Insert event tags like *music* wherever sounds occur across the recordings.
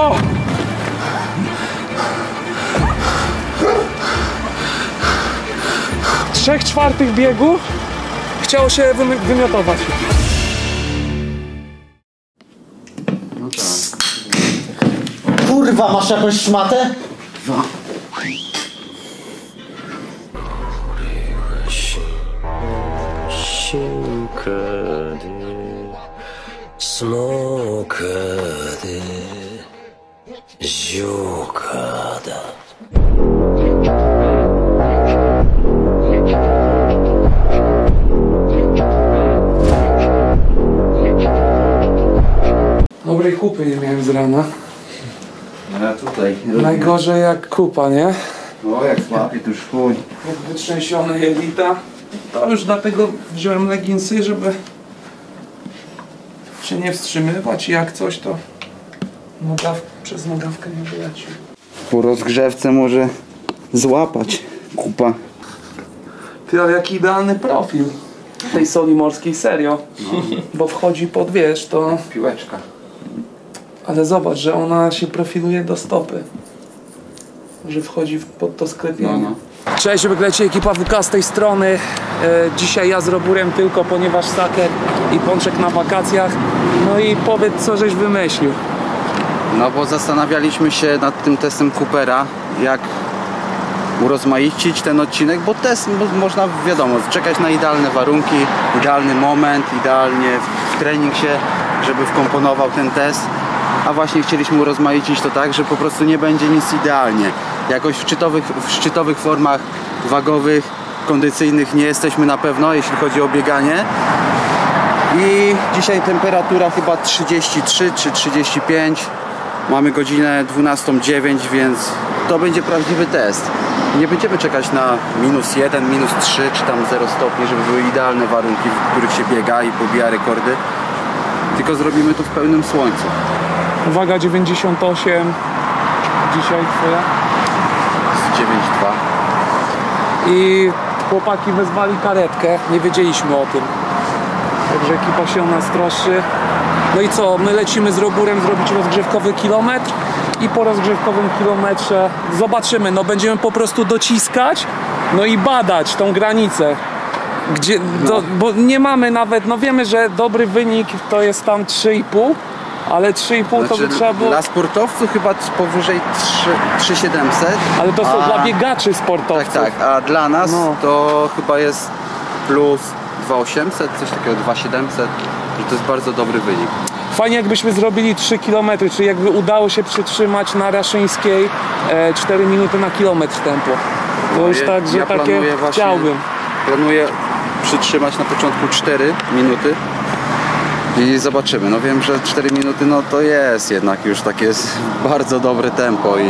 O! Trzech czwartych biegu chciało się wymy- wymiotować. Kurwa, masz jakąś szmatę? Jukada. Dobrej kupy nie miałem z rana. A tutaj. Najgorzej jak kupa, nie? O, jak złapie tu już chuj. Jak wytrzęsione jelita. To już dlatego wziąłem leginsy, żeby się nie wstrzymywać i jak coś to nogaw, przez nogawkę nie wyleci. Po rozgrzewce może złapać kupa. Ty, ale jaki idealny profil tej soli morskiej, serio. Bo wchodzi pod, wiesz, to... Piłeczka. Ale zobacz, że ona się profiluje do stopy. Że wchodzi pod to sklepienie. No, no. Cześć, wygleci ekipa WK z tej strony. E, dzisiaj ja z Roburem tylko, ponieważ Saker i Pączek na wakacjach. No i powiedz, co żeś wymyślił. No bo zastanawialiśmy się nad tym testem Coopera, jak urozmaicić ten odcinek, bo test mo- można, wiadomo, czekać na idealne warunki, idealny moment, idealnie w trening się, żeby wkomponował ten test. A właśnie chcieliśmy urozmaicić to tak, że po prostu nie będzie nic idealnie. Jakoś w szczytowych, w szczytowych formach wagowych, kondycyjnych nie jesteśmy na pewno, jeśli chodzi o bieganie. I dzisiaj temperatura chyba 33 czy 35. Mamy godzinę 12.09, więc to będzie prawdziwy test. Nie będziemy czekać na minus 1, minus 3 czy tam 0 stopni, żeby były idealne warunki, w których się biega i pobija rekordy. Tylko zrobimy to w pełnym słońcu. Waga 98. Dzisiaj twoja. Z 9,2. I chłopaki wezwali karetkę. Nie wiedzieliśmy o tym. Także ekipa się o nas troszczy. No i co? My lecimy z Roburem zrobić rozgrzewkowy kilometr i po rozgrzewkowym kilometrze zobaczymy. No będziemy po prostu dociskać, no i badać tą granicę. Gdzie, do, bo nie mamy nawet, no wiemy, że dobry wynik to jest tam 3,5, ale 3,5 to by Znaczy, trzeba było. Dla sportowców chyba powyżej 3 3700. Ale to są a- dla biegaczy sportowców. Tak, tak, a dla nas No. to chyba jest plus 2800, coś takiego 2700, że to jest bardzo dobry wynik. Fajnie jakbyśmy zrobili 3 km, czyli jakby udało się przytrzymać na Raszyńskiej e, 4 minuty na kilometr tempo. To już Ja- tak, że ja takie właśnie- chciałbym. Planuję przytrzymać na początku 4 minuty i zobaczymy. No wiem, że 4 minuty no to jest jednak już takie jest bardzo dobre tempo i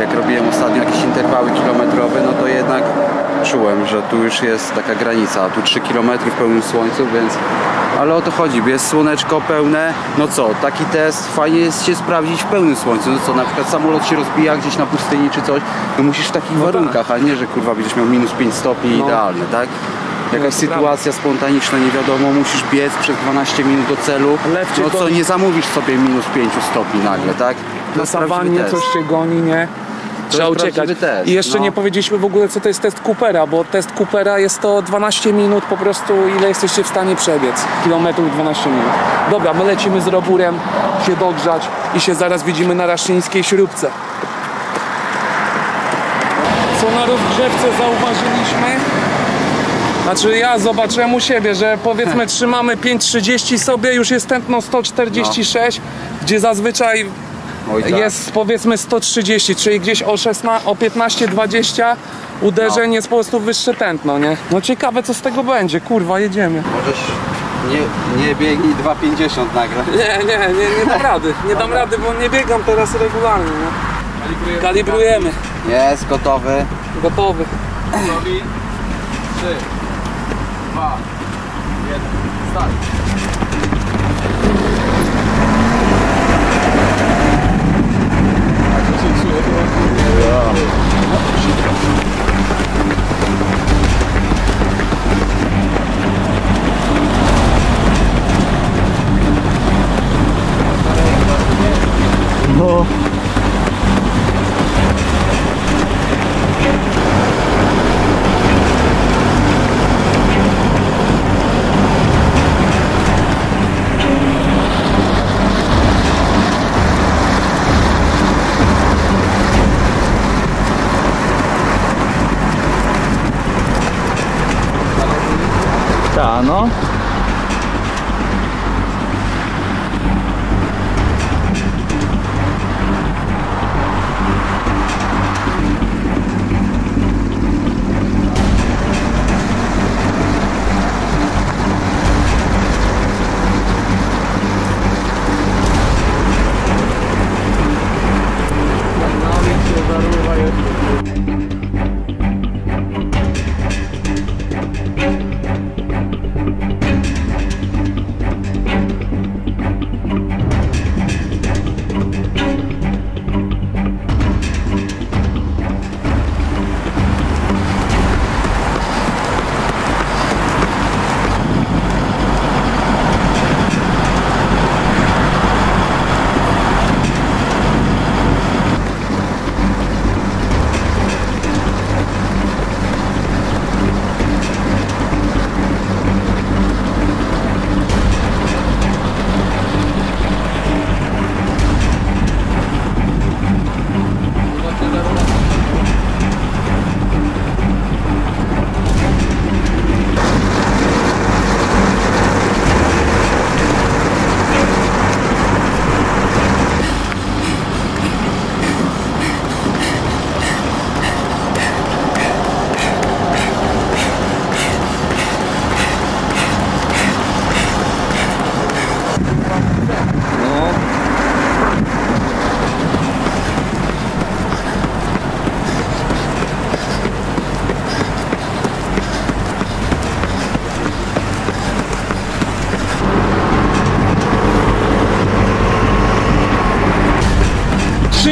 jak robiłem ostatnio jakieś interwały kilometrowe, no to jednak czułem, że tu już jest taka granica, a tu 3 km w pełnym słońcu, więc ale o to chodzi, jest słoneczko pełne, no co, taki test fajnie jest się sprawdzić w pełnym słońcu, no co, na przykład samolot się rozbija gdzieś na pustyni czy coś, no musisz w takich warunkach, a nie, że kurwa będziesz miał minus 5 stopni No. idealnie, tak? Jakaś prawda. sytuacja spontaniczna, nie wiadomo, musisz biec przez 12 minut do celu, no co, nie zamówisz sobie minus 5 stopni nagle, tak? To Na sawannie coś cię goni, nie? Trzeba uciekać. test, I jeszcze no. nie powiedzieliśmy w ogóle co to jest test Coopera, bo test Coopera jest to 12 minut po prostu ile jesteście w stanie przebiec. Kilometrów 12 minut. Dobra, my lecimy z Roburem się dogrzać i się zaraz widzimy na Raszyńskiej śrubce. Co na rozgrzewce zauważyliśmy? Znaczy ja zobaczyłem u siebie, że powiedzmy *laughs* trzymamy 5.30 sobie, już jest tętno 146, gdzie zazwyczaj Oj, tak. jest powiedzmy 130, czyli gdzieś o 16, o 15-20 uderzeń No. jest po prostu wyższe tętno, nie? No ciekawe co z tego będzie, kurwa, jedziemy. Możesz nie, nie biegnij 2,50 nagle. Nie, nie, nie, nie dam rady, nie dam rady, bo nie biegam teraz regularnie, nie? Kalibrujemy. Jest gotowy. Gotowy. No,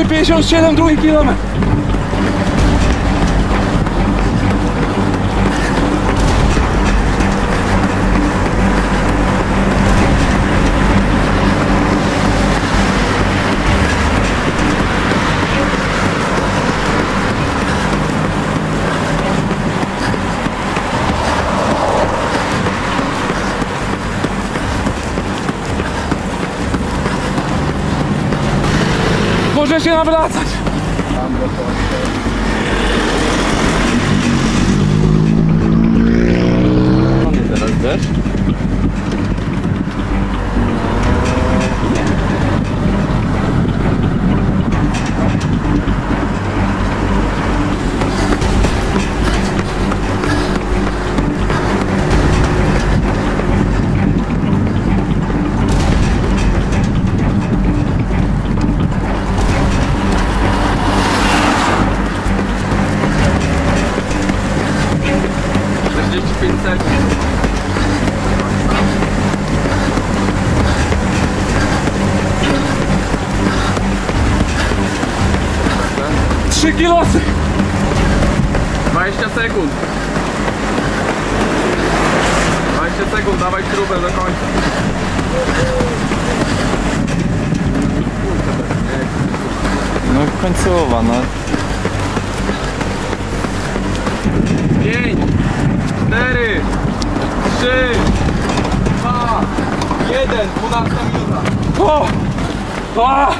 Epey çalışacağım dur iki kilometre. Możecie nawracać. 20 sekund, dawaj śrubę do końca. No końcowa, no. 5, 4, 3, 2, 1, 12 minuta. O! O!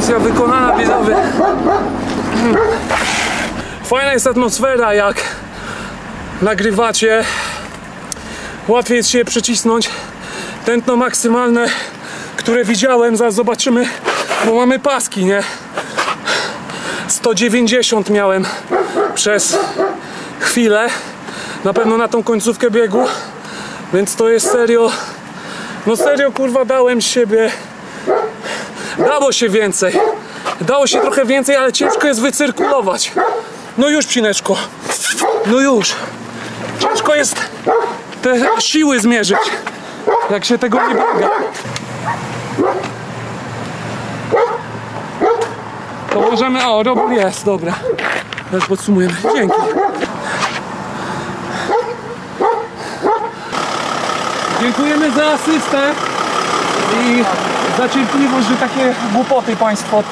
Misja wykonana, widzowie. Fajna jest atmosfera, jak nagrywacie. Łatwiej jest się przycisnąć. Tętno maksymalne, które widziałem, zaraz zobaczymy, bo mamy paski, nie? 190 miałem przez chwilę, na pewno na tą końcówkę biegu, więc to jest serio, no serio kurwa dałem siebie, dało się więcej, dało się trochę więcej, ale ciężko jest wycyrkulować. No już Psineczko, no już, ciężko jest te siły zmierzyć, jak się tego nie biega. To możemy, o, robór jest, dobra. Teraz podsumujemy. Dzięki. Dziękujemy za asystę i za cierpliwość, że takie głupoty Państwo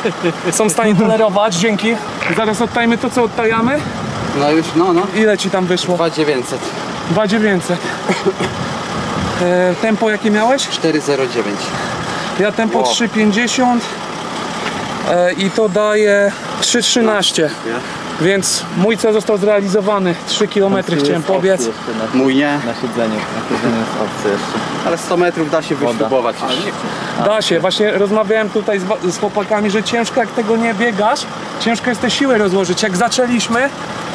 są w stanie tolerować. Dzięki. Zaraz odtajmy to, co odtajamy. No już, no, no. Ile Ci tam wyszło? 2900. 2900. E, tempo jakie miałeś? 409. Ja tempo O. 3,50 e, i to daje 3,13. Więc mój cel został zrealizowany. 3 km chciałem pobiec. Na, Mój nie, na siedzeniu. Na siedzeniu jest opcja jeszcze. ale 100 metrów da się wyśrubować. Da się. Właśnie rozmawiałem tutaj z, z chłopakami, że ciężko jak tego nie biegasz, ciężko jest te siły rozłożyć. Jak zaczęliśmy,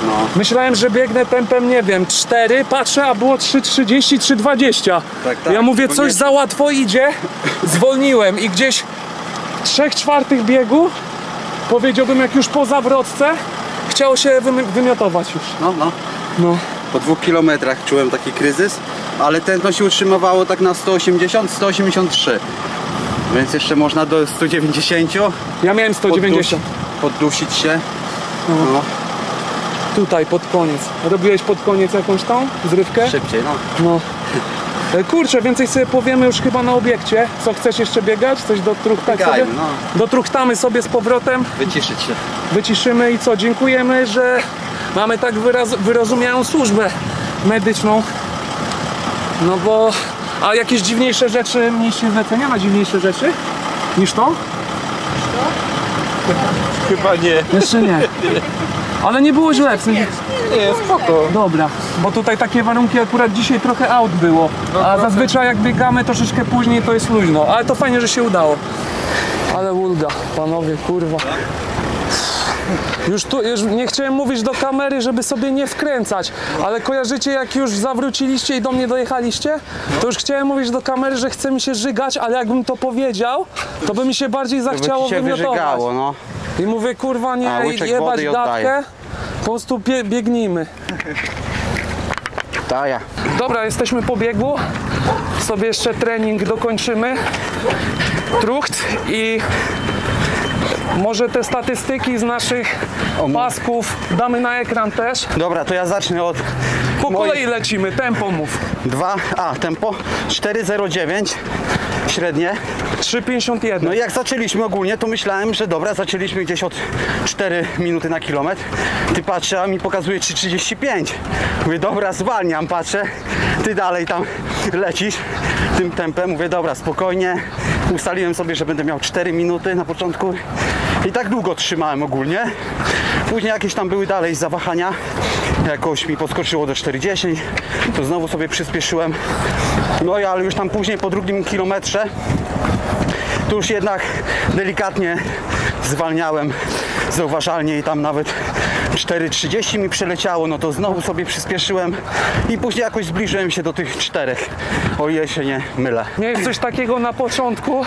No. myślałem, że biegnę tempem, nie wiem, 4, patrzę, a było 3,30, 3,20. Tak, tak, ja mówię, to coś nie- za łatwo idzie, zwolniłem i gdzieś w 3 czwartych biegu, powiedziałbym jak już po zawrotce, chciało się wymiotować już. No, no. No. Po dwóch kilometrach czułem taki kryzys, ale tętno się utrzymywało tak na 180, 183. Więc jeszcze można do 190 Ja miałem 190 poddusić się. No, tutaj pod koniec. Robiłeś pod koniec jakąś tą zrywkę? szybciej, no. No. E, Kurczę, więcej sobie powiemy już chyba na obiekcie. Co, chcesz jeszcze biegać? Coś do truchtać sobie? Biegajmy, no. Dotruchtamy sobie z powrotem, Wyciszyć się. wyciszymy i co? Dziękujemy, że mamy tak wyraz, wyrozumiałą służbę medyczną. No bo... A jakieś dziwniejsze rzeczy mieliście w Nie ma dziwniejsze rzeczy niż to? *laughs* Chyba nie. Jeszcze nie. Ale nie było źle, w sensie... Nie, spoko. Dobra, bo tutaj takie warunki akurat dzisiaj trochę aut było, a zazwyczaj jak biegamy troszeczkę później to jest luźno, ale to fajnie, że się udało. Ale ulga, panowie, kurwa. Już tu, już nie chciałem mówić do kamery, żeby sobie nie wkręcać, ale kojarzycie jak już zawróciliście i do mnie dojechaliście? To już chciałem mówić do kamery, że chce mi się żygać, ale jakbym to powiedział, to by mi się bardziej zachciało ci się wymiotować. no. I mówię, kurwa, nie A, jebać datkę, po prostu bie, biegnijmy. Daja. Dobra, jesteśmy po biegu. Sobie jeszcze trening dokończymy. Trucht i może te statystyki z naszych pasków damy na ekran też. Dobra, to ja zacznę od Po Moi- kolei lecimy, tempo mów. 2, a tempo 409 średnie. 3,51. No i jak zaczęliśmy ogólnie, to myślałem, że dobra, zaczęliśmy gdzieś od 4 minuty na kilometr. Ty patrzę, a mi pokazuje 3,35. Mówię, dobra, zwalniam, patrzę. Ty dalej tam lecisz tym tempem. Mówię, dobra, spokojnie. Ustaliłem sobie, że będę miał 4 minuty na początku. I tak długo trzymałem ogólnie. Później jakieś tam były dalej zawahania. Jakoś mi podskoczyło do 4,10. To znowu sobie przyspieszyłem. No i ale już tam później po drugim kilometrze tu już jednak delikatnie zwalniałem zauważalnie i tam nawet 4.30 mi przeleciało, no to znowu sobie przyspieszyłem i później jakoś zbliżyłem się do tych czterech, o ile się nie mylę. Miałeś coś takiego na początku,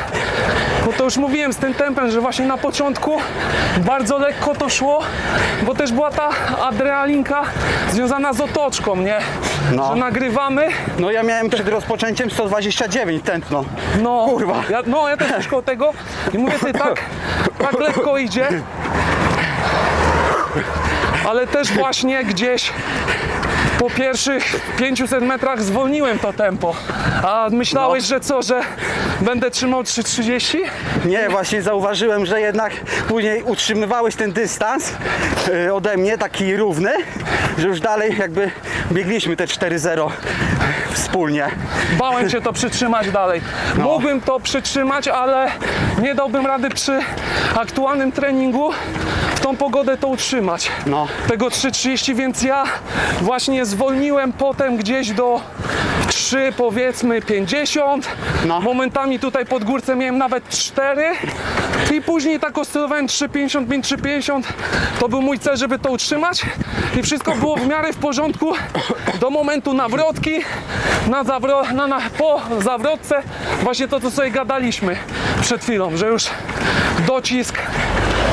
bo to już mówiłem z tym tempem, że właśnie na początku bardzo lekko to szło, bo też była ta adrenalinka związana z otoczką, nie? No. Że nagrywamy, No ja miałem przed rozpoczęciem 129 tętno. no, Kurwa. Ja, no ja też już koło tego i mówię, ty tak, tak lekko idzie, ale też właśnie gdzieś po pierwszych 500 metrach zwolniłem to tempo. A myślałeś, że co, że będę trzymał 3,30? Nie, właśnie zauważyłem, że jednak później utrzymywałeś ten dystans y, ode mnie, taki równy, że już dalej jakby biegliśmy te 4-0 wspólnie. Bałem się to przytrzymać dalej. Mógłbym to przytrzymać, ale nie dałbym rady przy aktualnym treningu tą pogodę to utrzymać. No. Tego 3.30, więc ja właśnie zwolniłem potem gdzieś do 3 powiedzmy 50. No. Momentami tutaj pod górce miałem nawet 4 i później tak oscylowałem 3,55, 3,50. To był mój cel, żeby to utrzymać i wszystko było w miarę w porządku do momentu nawrotki. Na zawro- na, na, po zawrotce właśnie to, co sobie gadaliśmy przed chwilą, że już docisk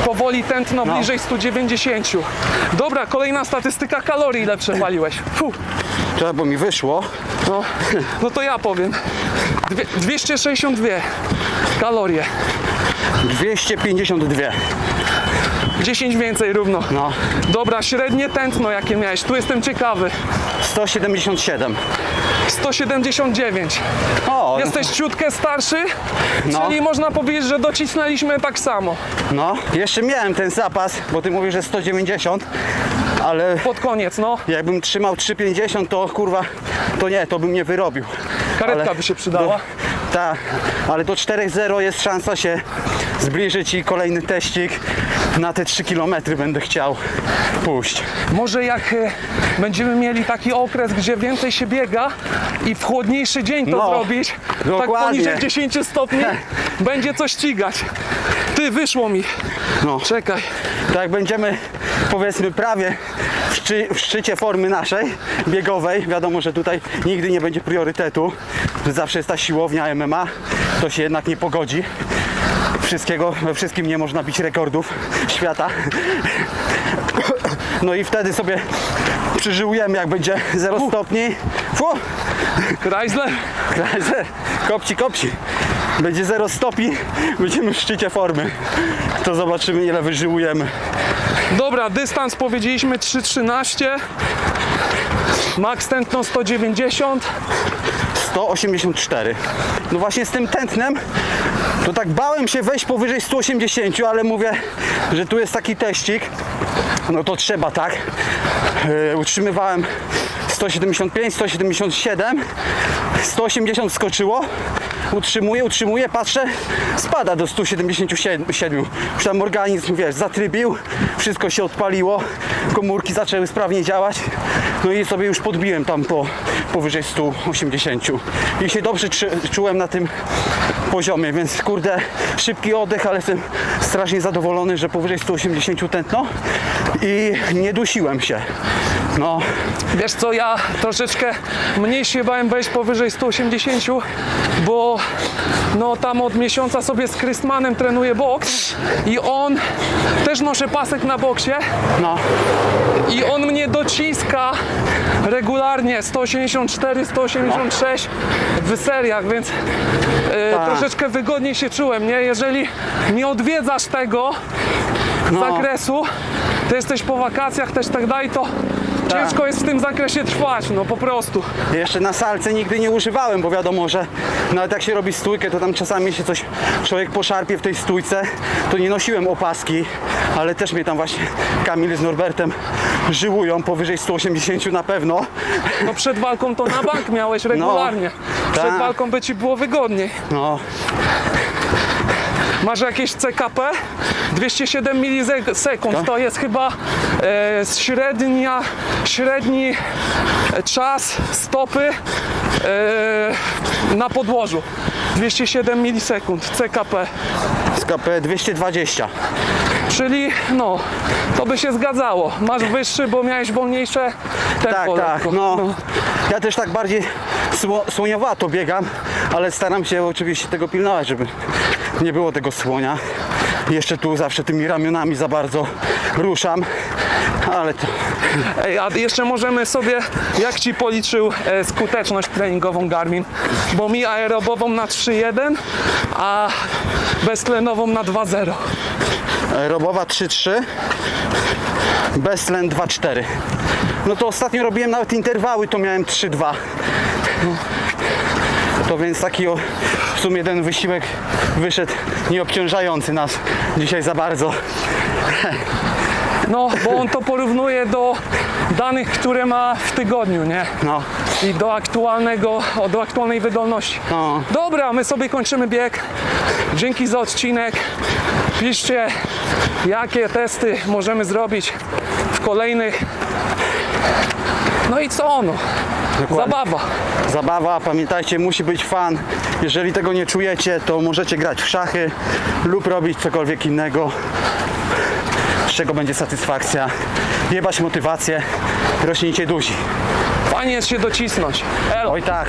powoli tętno bliżej 190. Dobra, kolejna statystyka kalorii, ile przepaliłeś. Fuh. Czekaj, bo mi wyszło. No, no to ja powiem. Dwie, 262 kalorie. 252. 10 więcej równo. No. Dobra, średnie tętno jakie miałeś? Tu jestem ciekawy. 177. 179. O, Jesteś ciutkę starszy, No. czyli można powiedzieć, że docisnęliśmy tak samo. no. Jeszcze miałem ten zapas, bo ty mówisz, że 190, ale Pod koniec, no. jakbym trzymał 350, to kurwa, to nie, to bym nie wyrobił. Karetka Ale by się przydała. Tak, ale do 4.0 jest szansa się zbliżyć i kolejny teścik na te 3 km będę chciał pójść. Może jak e, będziemy mieli taki okres, gdzie więcej się biega i w chłodniejszy dzień to No, zrobić, tak dokładnie. poniżej 10 stopni, *laughs* będzie coś ścigać. Ty, wyszło mi. No. Czekaj. To jak będziemy powiedzmy prawie w, szczy, w szczycie formy naszej biegowej, wiadomo, że tutaj nigdy nie będzie priorytetu, że zawsze jest ta siłownia MMA, to się jednak nie pogodzi. Wszystkiego, we wszystkim nie można bić rekordów świata. No i wtedy sobie przeżyłujemy, jak będzie 0 stopni. Fu, Chrysler? Kaiser, kopci, kopci. Będzie 0 stopni, będziemy w szczycie formy. To zobaczymy, ile wyżyłujemy. Dobra, dystans powiedzieliśmy 3,13. Max tętno 190. 184. No właśnie z tym tętnem, to tak bałem się wejść powyżej 180, ale mówię, że tu jest taki teścik. No to trzeba, tak? Yy, utrzymywałem 175, 177, 180 skoczyło. Utrzymuję, utrzymuję, patrzę, spada do 177. Już tam organizm, wiesz, zatrybił, wszystko się odpaliło, komórki zaczęły sprawnie działać. No i sobie już podbiłem tam po powyżej 180. I się dobrze czu- czułem na tym poziomie, więc kurde, szybki oddech, ale jestem strasznie zadowolony, że powyżej 180 tętno i nie dusiłem się. No, Wiesz co, ja troszeczkę mniej się bałem wejść powyżej 180, bo no tam od miesiąca sobie z Krystmanem trenuję boks i on też noszę pasek na boksie no, i on mnie dociska regularnie 184, 186 w seriach, więc e, Tak. troszeczkę wygodniej się czułem, nie? Jeżeli nie odwiedzasz tego No. zakresu, to jesteś po wakacjach też tak dalej, to ciężko jest w tym zakresie trwać, no po prostu. Jeszcze na salce nigdy nie używałem, bo wiadomo, że nawet jak się robi stójkę, to tam czasami się coś człowiek poszarpie w tej stójce. To nie nosiłem opaski, ale też mnie tam właśnie Kamil z Norbertem żyłują powyżej 180 na pewno. No przed walką to na bank miałeś regularnie. Przed tak. walką by ci było wygodniej. No, Masz jakieś CKP? 207 milisekund Tak. to jest chyba e, średnia, średni czas stopy e, na podłożu. 207 milisekund CKP. z KP 220. Czyli no, to by się zgadzało. Masz wyższy, bo miałeś wolniejsze tempo. Tak, tak, lekko. no. Ja też tak bardziej sło, słoniowato biegam, ale staram się oczywiście tego pilnować, żeby nie było tego słonia. Jeszcze tu zawsze tymi ramionami za bardzo ruszam, ale to Ej, a jeszcze możemy sobie, jak ci policzył e, skuteczność treningową Garmin, bo mi aerobową na 3.1, a beztlenową na 2.0. Robowa 3-3, Bestlen 2-4. No to ostatnio robiłem nawet interwały, to miałem 3-2. To więc taki o, w sumie ten wysiłek wyszedł nieobciążający nas dzisiaj za bardzo. No, bo on to porównuje do danych, które ma w tygodniu, nie? No, I do aktualnego, do aktualnej wydolności. No. Dobra, my sobie kończymy bieg. Dzięki za odcinek. Piszcie, jakie testy możemy zrobić w kolejnych. No i co no? Dokładnie. Zabawa. zabawa, pamiętajcie, musi być fan. Jeżeli tego nie czujecie, to możecie grać w szachy lub robić cokolwiek innego, z czego będzie satysfakcja. Jebać motywację, rośnijcie duzi. Fajnie jest się docisnąć. Elo. Oj tak.